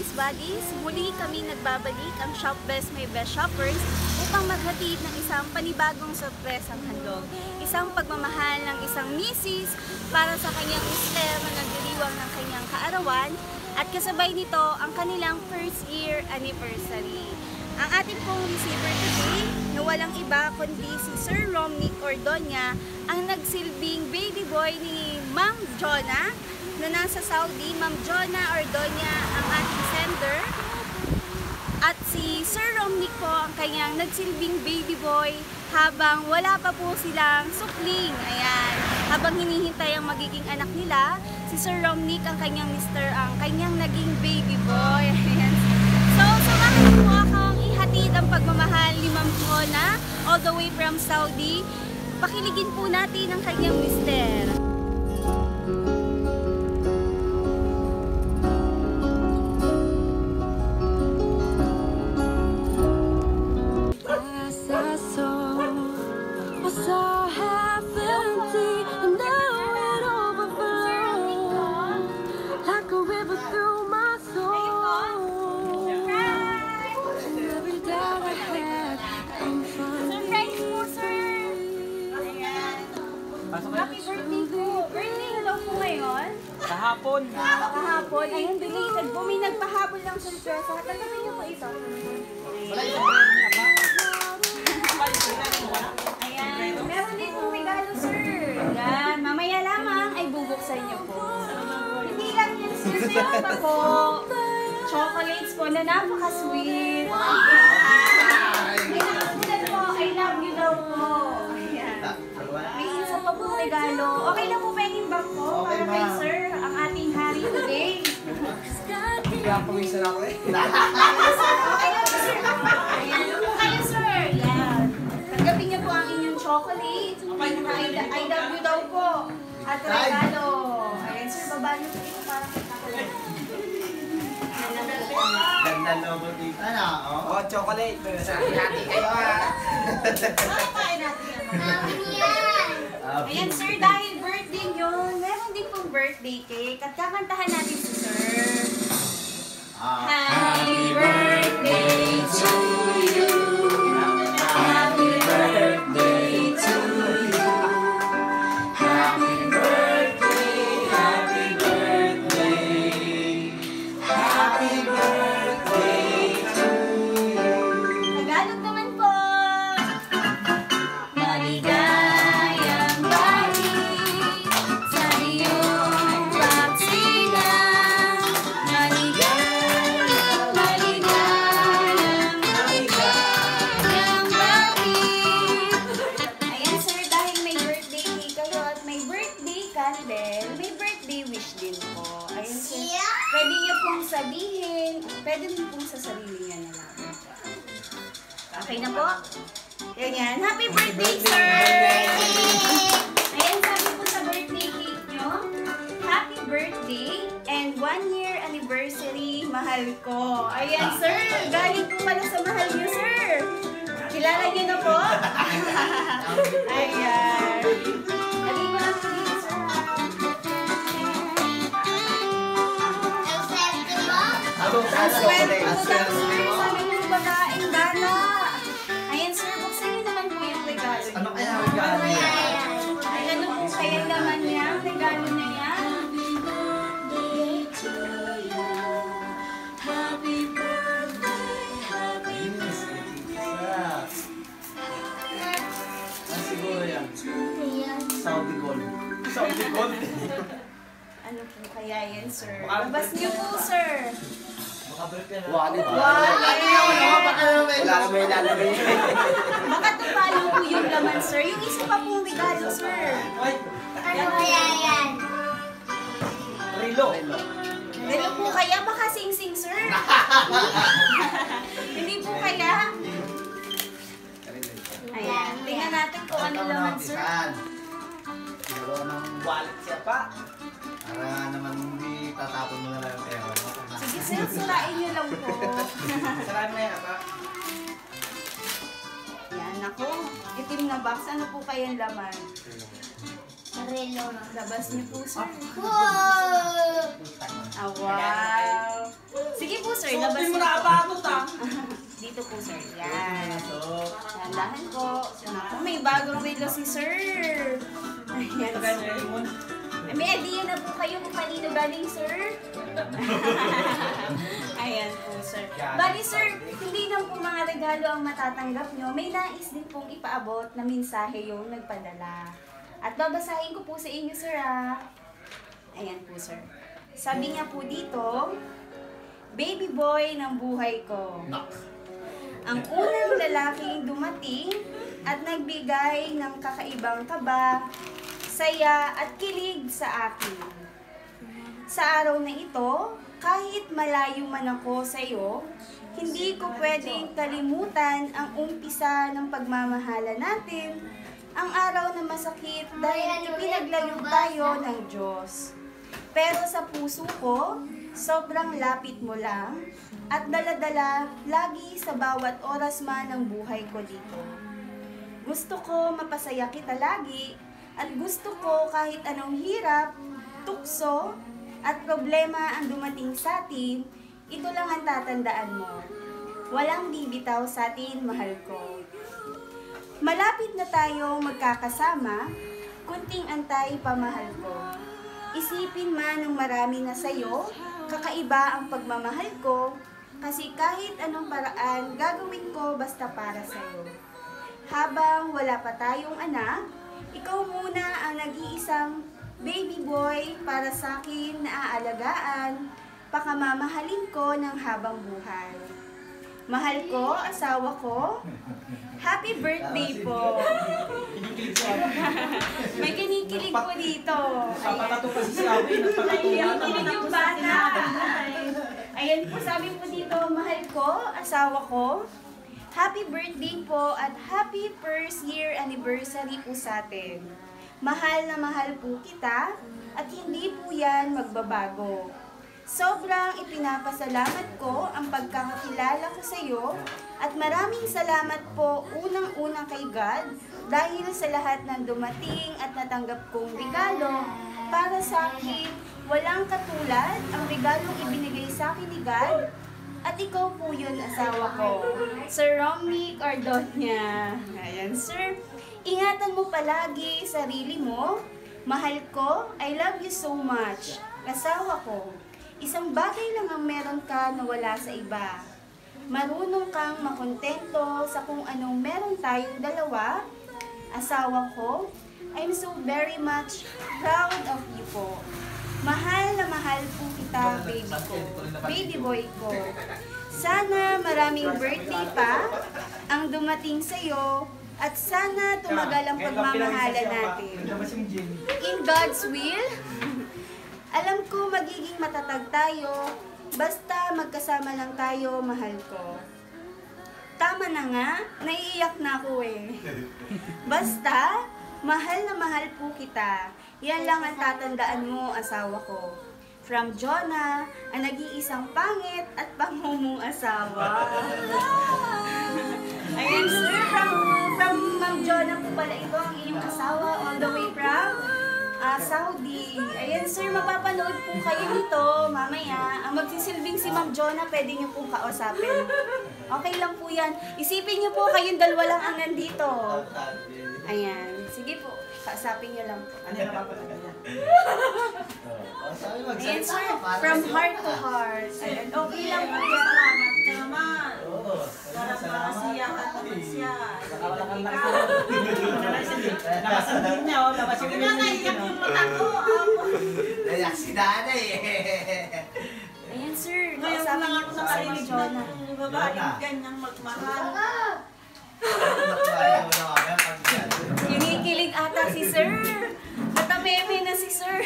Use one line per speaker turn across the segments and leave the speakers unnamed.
Nice Buddies, muli kami nagbabalik ang Shop Best May Best Shoppers upang maghatid ng isang panibagong sorpresang handog. Isang pagmamahal ng isang misis para sa kanyang mister na nagdiriwang ng kanyang kaarawan at kasabay nito ang kanilang first year anniversary. Ang ating pong receiver today na walang iba kundi si Sir Romnick Ordonya ang nagsilbing baby boy ni Ma'am Jonah na nasa Saudi, Ma'am Jonah Ordonya ang ating sender. At si Sir Romnick po ang kanyang nagsilbing baby boy habang wala pa po silang sukling. Ayan. Habang hinihintay ang magiging anak nila, si Sir Romnick ang kanyang mister, ang kanyang naging baby boy. Ayan. So, samahan niyo po akong ihatid ang pagmamahal ni Ma'am Jonah all the way from Saudi. Pakiligin po natin ang kanyang mister. Po. Chocolates po na napaka-sweet. Nakakulan po. I love you daw po. Ayan. May isa pa po regalo. Okay lang po ba yung bag po? Para kay sir, ang ating hari today.
Pinapawisan ako eh.
Okay lang po, sir. Ayan po kayo, sir. Ayan. Tanggapin niyo po ang inyong chocolate. I, I love you daw po. At regalo.
Ganda logo dito. Ano? Oh.
Oh, chocolate. Hati-hati kayo.
Ah,
Ayan, sir, dahil birthday niyo, meron din pong birthday cake. At kakantahan natin si sir. Happy birthday to you. Birthday candle, may birthday wish din po. Ayan sir, pwede niyo pong sabihin, pwede niyo pong sa sarili niya na lang. Okay na po? Ganyan. Happy birthday, sir! Ayan, sabi po sa birthday cake nyo, Happy birthday and one year anniversary, mahal ko. Ayan, sir. Galing po pala sa mahal niyo, sir. Kilala niyo na po? Ayan. Dali swerte sir.
mo.
Sabi mo babaeng gana. Ayan, sir. Buksan niyo naman po yung regalo.
Ano kaya regalo niya?
Ay, ano po kaya laman niya? Regalo na yan?
Saudi gold.
Saudi gold.
Ano po kaya yan, sir? Labas niyo po, sir.
Wallet.
Wallet.
Wala na may lalagay.
Baka tumalong po yung laman, sir. Yung isa pa pong regalo, sir.
Ay,
Ano kaya yan?
Rilo.
Ano po kaya? Baka sing-sing, sir. Hindi po kaya? Ayan. Tingnan natin kung ano laman, sir.
Siguro ng
Wallet siya pa.
para naman hindi tatapon mo na lang yung pera
sir. Surain niyo lang po.
Sarami na yan, apa?
Yan, ako. Itim na box. Ano po kayang laman?
Relo.
Labas niyo po, sir.
Wow!
Ah, wow. Sige po sir, labas niyo
na
po.
abatot ah.
Dito po sir. Yan.
So,
Tandahan po. Naku, may bagong relo si sir. Ayan sir. May idea na po kayo kung kanino galing, sir? Ayan po, sir. Bali, sir, hindi lang po mga regalo ang matatanggap nyo. May nais din pong ipaabot na mensahe yung nagpadala. At babasahin ko po sa inyo, sir, ah. Ayan po, sir. Sabi niya po dito, Baby boy ng buhay ko. Ang unang lalaking dumating at nagbigay ng kakaibang kaba, saya at kilig sa akin. Sa araw na ito, kahit malayo man ako sa iyo, hindi ko pwedeng kalimutan ang umpisa ng pagmamahala natin, ang araw na masakit dahil ipinaglayo tayo ng Diyos. Pero sa puso ko, sobrang lapit mo lang at daladala lagi sa bawat oras man ng buhay ko dito. Gusto ko mapasaya kita lagi at gusto ko kahit anong hirap, tukso at problema ang dumating sa atin, ito lang ang tatandaan mo. Walang bibitaw sa atin, mahal ko. Malapit na tayo magkakasama, kunting antay pamahal ko. Isipin man ng marami na sa'yo, kakaiba ang pagmamahal ko, kasi kahit anong paraan, gagawin ko basta para sa'yo. Habang wala pa tayong anak, ikaw muna ang nag-iisang baby boy para sa akin na aalagaan, pakamamahalin ko ng habang buhay. Mahal ko, asawa ko, happy birthday po.
Kinikilig.
May kinikilig po dito.
Papatato kasi si yata.
kinikilig yung bata. Ayan po, sabi po dito, mahal ko, asawa ko, happy birthday po at happy first year anniversary po sa atin. Mahal na mahal po kita at hindi po yan magbabago. Sobrang ipinapasalamat ko ang pagkakakilala ko sa iyo at maraming salamat po unang-una kay God dahil sa lahat ng dumating at natanggap kong regalo para sa akin walang katulad ang regalong ibinigay sa akin ni God at ikaw po yun, asawa ko. Sir Romney Cardonia. Ayan, sir. Ingatan mo palagi sarili mo. Mahal ko, I love you so much. Asawa ko, isang bagay lang ang meron ka na wala sa iba. Marunong kang makontento sa kung anong meron tayong dalawa. Asawa ko, I'm so very much proud of you po. Mahal na mahal po kita, baby ko. Baby boy ko. Sana maraming birthday pa ang dumating sa'yo at sana tumagal ang pagmamahala natin. In God's will, alam ko magiging matatag tayo, basta magkasama lang tayo, mahal ko. Tama na nga, naiiyak na ako eh. Basta, mahal na mahal po kita. Yan lang ang tatandaan mo, asawa ko. From Jonah, ang nag-iisang pangit at pangmumong asawa. Ayan, sir, from, from Ma'am Jonah po pala ito, ang inyong asawa, all the way from ah, Saudi. Ayan, sir, mapapanood po kayo nito mamaya. Ang magsisilbing si Ma'am Jonah, pwede niyo pong kausapin. Okay lang po yan. Isipin niyo po, kayong dalawa lang ang nandito. Ayan, sige po, kausapin niyo lang po.
Ano yung napapalaga niya?
Oh, sabi
Ayan,
magsalita
sir,
ka, para
from
sa'yo.
heart to heart. Ayan, okay lang po yan.
Salamat naman.
Oo.
Para masiyakan naman siya.
Nakawala kang lang Labas yung gin niya, oh. Labas yung
Sabi nga naiyak
gin, oh.
yung mata ko. Ako.
Nayak si nanay eh.
Ayan, sir,
Ngayon
kausapin
lang
niyo
ako
po si Ma'am
nakarinig
Jonah.
ng babaeng ganyang magmahal.
Ayaw na kami pag yan.
Ata si sir. Natameme na si sir.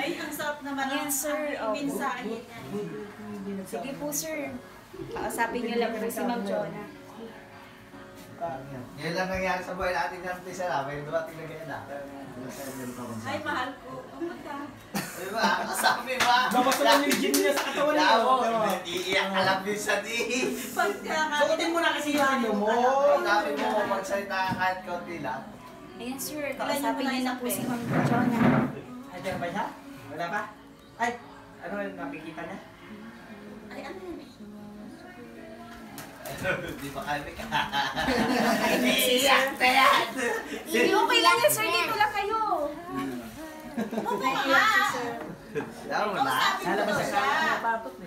Ay, ang sarap naman ang
sir.
ang mensahe niya.
Sige po, sir. Kausapin niyo lang po si Ma'am Jonah.
Yan lang nangyari sa buhay natin ng pisa na. May dumating na ganyan na.
Ay, mahal ko. Pumunta.
Diba? Kasabi ba?
Labas naman yung gin niya sa katawan niya. oh.
Iiyak ka lang din sa di.
Pagkakain.
Suotin mo na kasi yung ano mo.
Sabi mo, magsalita ka kahit konti lang.
Ayan, sir. Kausapin niyo na po si Ma'am Jonah.
Ay, ba siya? Wala pa? Ay, ano yung nakikita niya?
Ay, ano yun?
Di pa kami ka.
Siya. Hindi okay lang yan, sir. Dito lang kayo.
Na?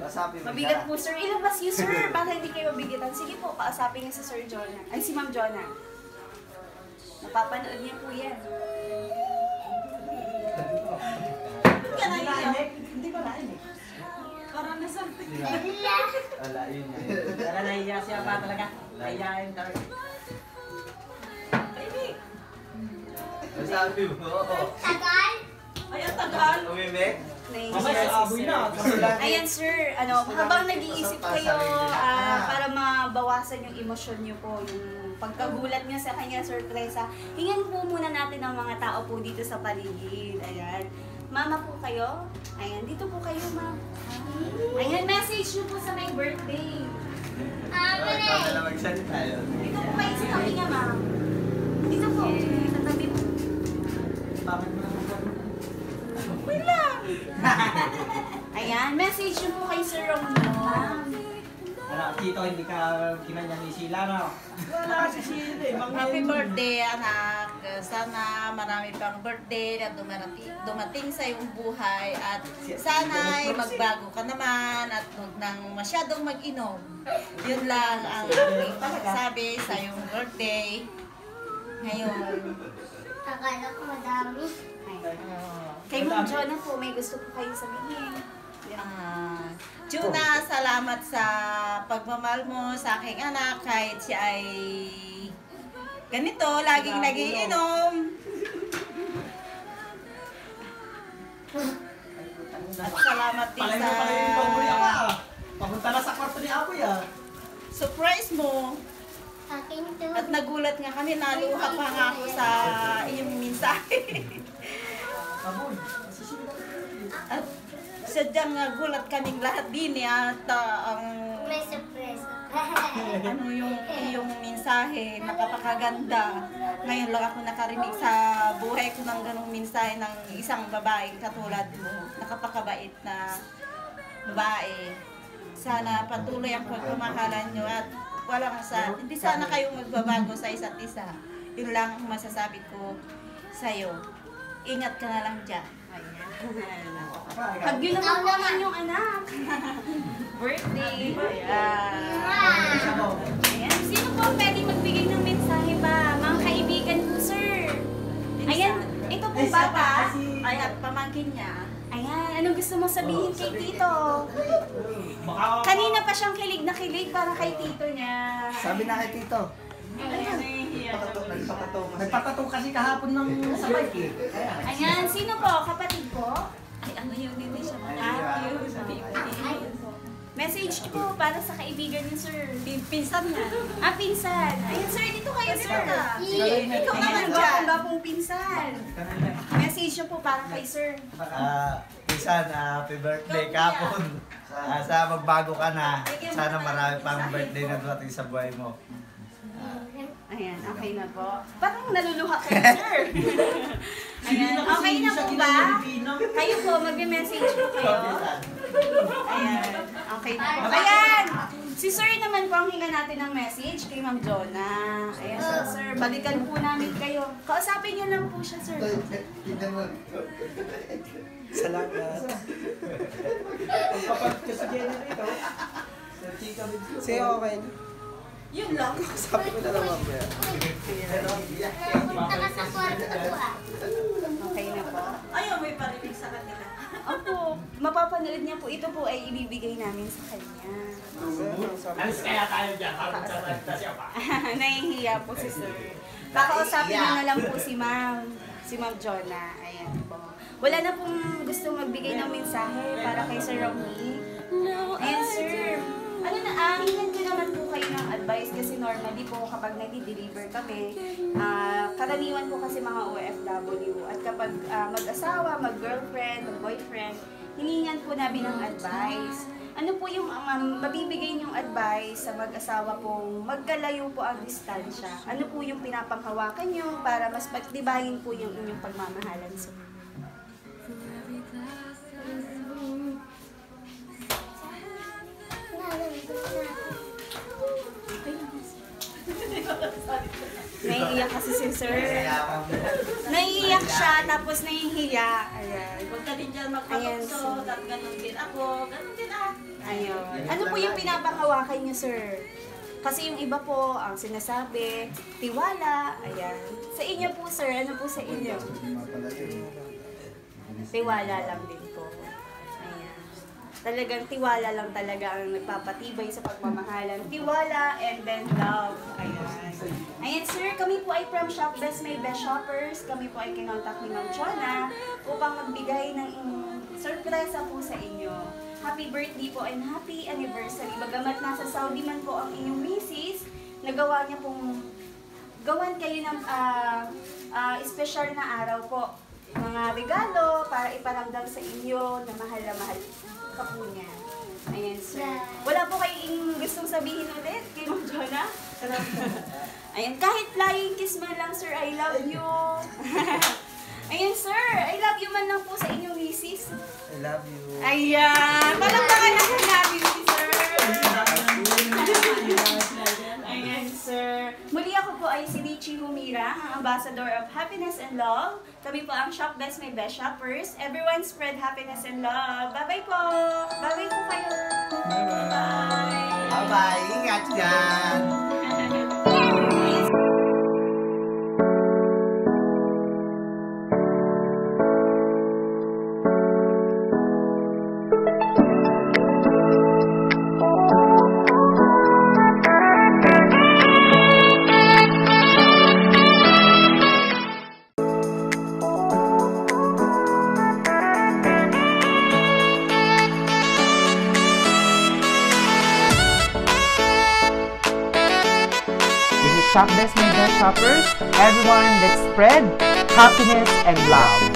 Sa
mo
Mabigat po, sir. Ilabas niyo, sir. Para hindi kayo mabigatan. Sige po, kausapin niyo si Sir Jonah. Ay, si Ma'am Jonah. Napapanood niya po yan.
Hindi ka
nainig? Hindi ba nainig?
Parang nasampit.
Wala, yun yun.
Tara, nahiya siya pa talaga. Nahiyain talaga.
Kasabi mo.
Tagal?
Ay, ang tagal.
Umimik?
Mamaya sa aboy na.
Ayan sir, ano, habang nag-iisip kayo ah, para mabawasan yung emosyon niyo po, yung pagkagulat niyo sa kanya sorpresa, hingan po muna natin ang mga tao po dito sa paligid. Ayan. Mama po kayo? Ayan, dito po kayo, ma'am. Ayan, message niyo po sa my birthday.
Ah,
na magsalita yun.
Dito po kayo sa tabi niya, ma'am. Dito po, sa tabi po.
Bakit mo naman
Wait lang. Ayan, message niyo po kay Sir Romeo.
Ano, Tito, hindi ka kinanya ni Sheila, no? Wala si Sheila eh.
Happy birthday, anak. Sana marami pang birthday na dumating, dumating sa iyong buhay at sana'y magbago ka naman at huwag nang masyadong mag-inom. Yun lang ang sabi sa iyong birthday. Ngayon.
Akala ko madami.
Kay Ma'am Jonah po, may gusto po kayo sabihin.
Ah, Juna, salamat sa pagmamahal mo sa aking anak kahit siya ay ganito, laging nagiinom. At salamat din sa.
Papunta na sa kwarto ni Apoy ah.
surprise mo.
Akin to.
At nagulat nga kami, naluha pa nga ako sa iyong mensahe.
Aboy.
Sadyang nagulat kaming lahat din eh, at ah, ang
May surprise.
ano yung iyong mensahe, napakaganda. Ngayon lang ako nakarinig sa buhay ko ng ganong mensahe ng isang babae katulad mo. Nakapakabait na babae. Sana patuloy ang pagmamahalan nyo at walang sa, hindi sana kayong magbabago sa isa't isa. Yun lang ang masasabi ko sa'yo. Ingat ka na lang dyan.
Hag yun naman po naman yung anak. Birthday. Ayan. Ayan. Sino po ang pwede magbigay ng mensahe ba? Mga kaibigan po, sir. Ayan. Ito po bata.
Ay, at pamangkin niya.
Ayan. Anong gusto mo sabihin kay Tito? Kanina pa siyang kilig na kilig para kay Tito niya.
Sabi na kay Tito.
Ayan.
Patato, nagpatato.
Nagpatato kasi kahapon ng sa bike eh.
Ayan. Sino po? Kapatid ko? Ay, ano yun? Hindi siya
Ay,
Ay, Message po para sa kaibigan niyo, sir.
Pinsan niya.
Ah, pinsan. Ayan, sir. Dito kayo, sir.
Ikaw naman dyan.
ang gapong pinsan. Message niyo po para kay sir.
Ah, Pisan, ah, happy birthday kapon. Ah, sana magbago ka na. Sana marami pang birthday na dumating sa buhay mo.
Ayan, okay na po. Parang naluluha kayo, sir. Ayan, okay na po ba? Kayo po, mag-message po kayo. Ayan, okay na po. Ayan! Si sir naman po ang hinga natin ng message kay Ma'am Jonah. Ayan, so, sir, balikan po namin kayo. Kausapin niyo lang po siya, sir.
Salamat. Pagpapat ka sa generator. Sa chika
Yun lang.
Sabi ko na lang mamaya.
Punta ka sa kwarto ko ah.
Okay na po.
Ayaw, may parinig sa kanila.
Opo, mapapanood niya po. Ito po ay ibibigay namin sa kanya.
Alis kaya tayo dyan. Habang sa renta siya pa.
Nahihiya po si sir. Kakausapin niyo na lang po si ma'am. Si ma'am Jonah. Ayan po. Wala na pong gusto magbigay ng mensahe para kay Sir Romy. Ayan sir. Ano na, ah, hingan ko naman po kayo ng advice kasi normally po kapag nag-deliver kami, ah, karaniwan po kasi mga OFW at kapag ah, mag-asawa, mag-girlfriend, mag-boyfriend, hiningan po namin ng advice. Ano po yung um, mabibigay niyong advice sa mag-asawa pong magkalayo po ang distansya? Ano po yung pinapanghawakan niyo para mas pagtibayin po yung inyong pagmamahalan sa Naiiyak kasi
si sir.
Naiiyak siya, tapos nahihiya. Ayan.
Huwag ka din dyan
magpatukso,
at ganun din ako, ganun din ah.
Ayun. Ano po yung pinapangawakan niyo, sir? Kasi yung iba po, ang sinasabi, tiwala, ayan. Sa inyo po, sir, ano po sa inyo? Tiwala lang din. Talagang tiwala lang talaga ang nagpapatibay sa pagmamahalan. Tiwala and then love. Ayan. Ayan, sir. Kami po ay from Shop Best May Best Shoppers. Kami po ay kinontak ni Ma'am Chona upang magbigay ng sorpresa po sa inyo. Happy birthday po and happy anniversary. Bagamat nasa Saudi man po ang inyong misis, nagawa niya pong gawan kayo ng ah, ah, special na araw po. Mga regalo para iparamdam sa inyo na mahal na mahal ka po niya. Ayan, sir. Wala po kayong gustong sabihin ulit kay Ma'am Jonah? Ayan, kahit flying kiss man lang, sir, I love you. Ayan, sir, I love you man lang po sa inyong misis.
I love you.
Ayan, palakpakan lang namin si sir. Ayan, sir. Muli ako po ay si Richie Humira, ang ambassador of happiness and love. Kami po ang Shop Best My Best Shoppers. Everyone spread happiness and love. Bye-bye po. Bye-bye po kayo. Bye-bye.
Bye-bye. Ingat dyan.
Shop Best Shoppers. Everyone, let's spread happiness and love.